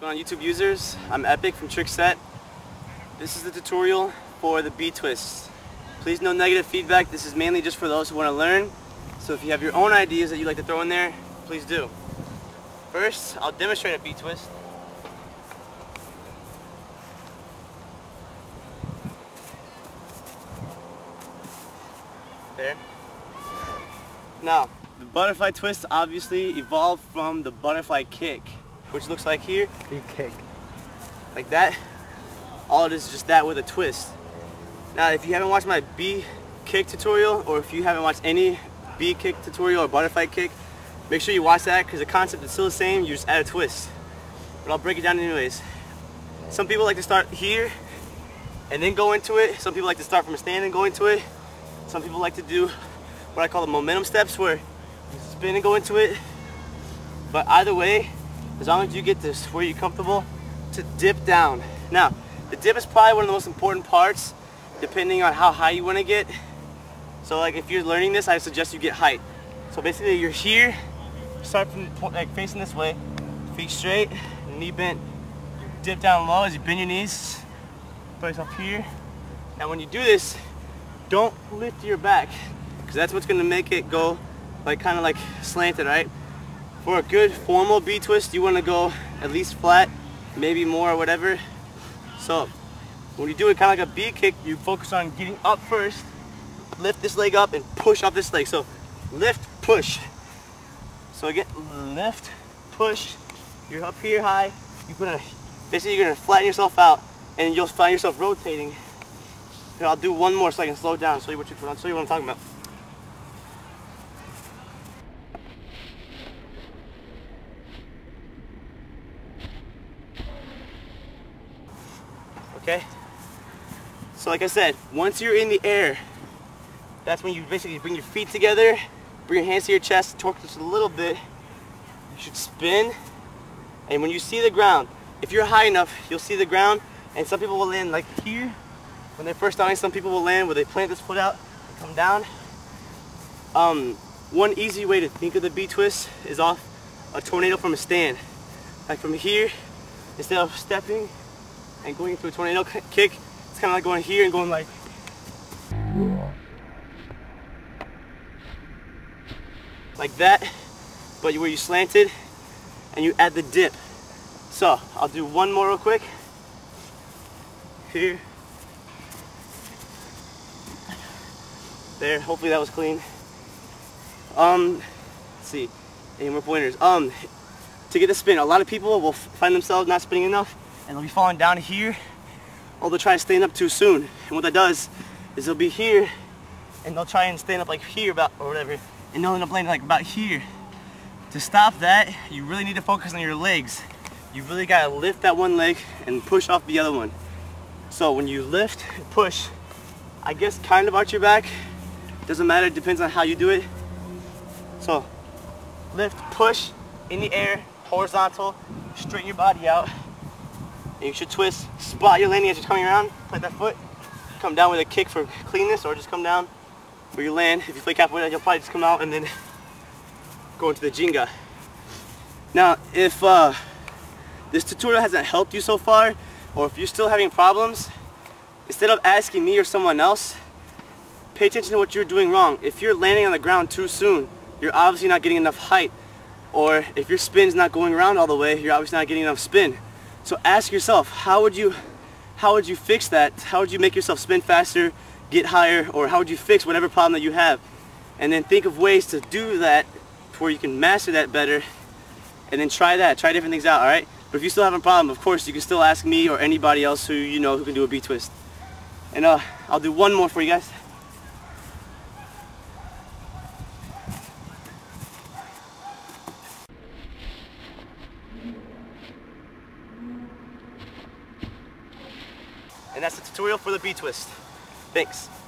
going on YouTube users? I'm Epic from Trickset. This is the tutorial for the B-twist. Please no negative feedback. This is mainly just for those who want to learn. So if you have your own ideas that you'd like to throw in there, please do. First, I'll demonstrate a B-twist. There. Now, the butterfly twist obviously evolved from the butterfly kick, which looks like here, Big kick. like that. All it is is just that with a twist. Now, if you haven't watched my B kick tutorial, or if you haven't watched any B kick tutorial or butterfly kick, make sure you watch that because the concept is still the same, you just add a twist. But I'll break it down anyways. Some people like to start here and then go into it. Some people like to start from a stand and go into it. Some people like to do what I call the momentum steps where you spin and go into it. But either way, as long as you get this where you're comfortable to dip down. Now, the dip is probably one of the most important parts depending on how high you want to get. So like if you're learning this, I suggest you get height. So basically you're here, start from like facing this way, feet straight, knee bent, you dip down low as you bend your knees, place up here. Now when you do this, don't lift your back because that's what's gonna make it go like kind of like slanted, right? For a good formal B twist, you wanna go at least flat, maybe more or whatever. So when you do it kind of like a B kick, you focus on getting up first, lift this leg up and push up this leg. So lift, push. So again, lift, push. You're up here high. You're gonna, basically you're gonna flatten yourself out and you'll find yourself rotating. Here, I'll do one more so I can slow down, show you what you, show you what I'm talking about. Okay? So like I said, once you're in the air, that's when you basically bring your feet together, bring your hands to your chest, torque just a little bit. You should spin. And when you see the ground, if you're high enough, you'll see the ground. And some people will land like here. When they're first starting, some people will land where they plant this foot out and come down. Um, one easy way to think of the B-twist is off a tornado from a stand. Like from here, instead of stepping and going into a tornado kick, it's kind of like going here and going like like that, but where you slanted and you add the dip. So I'll do one more real quick. Here. There, hopefully that was clean. Um, see, any more pointers? Um, to get the spin, a lot of people will find themselves not spinning enough and they'll be falling down here or they'll try to stand up too soon. And what that does is they'll be here and they'll try and stand up like here about or whatever and they'll end up landing like about here. To stop that, you really need to focus on your legs. You really gotta lift that one leg and push off the other one. So when you lift, push, I guess kind of arch your back. Doesn't matter, it depends on how you do it. So lift, push in the air, horizontal, straighten your body out. You should twist, spot your landing as you're coming around, plant that foot, come down with a kick for cleanness or just come down where you land. If you play capoeira, you'll probably just come out and then go into the ginga. Now, if uh, this tutorial hasn't helped you so far, or if you're still having problems, instead of asking me or someone else, pay attention to what you're doing wrong. If you're landing on the ground too soon, you're obviously not getting enough height. Or if your spin's not going around all the way, you're obviously not getting enough spin. So ask yourself, how would you, how would you fix that? How would you make yourself spin faster, get higher, or how would you fix whatever problem that you have? And then think of ways to do that where you can master that better and then try that, try different things out, all right? But if you still have a problem, of course, you can still ask me or anybody else who you know who can do a B-twist. And uh, I'll do one more for you guys. And that's the tutorial for the B-twist. Thanks.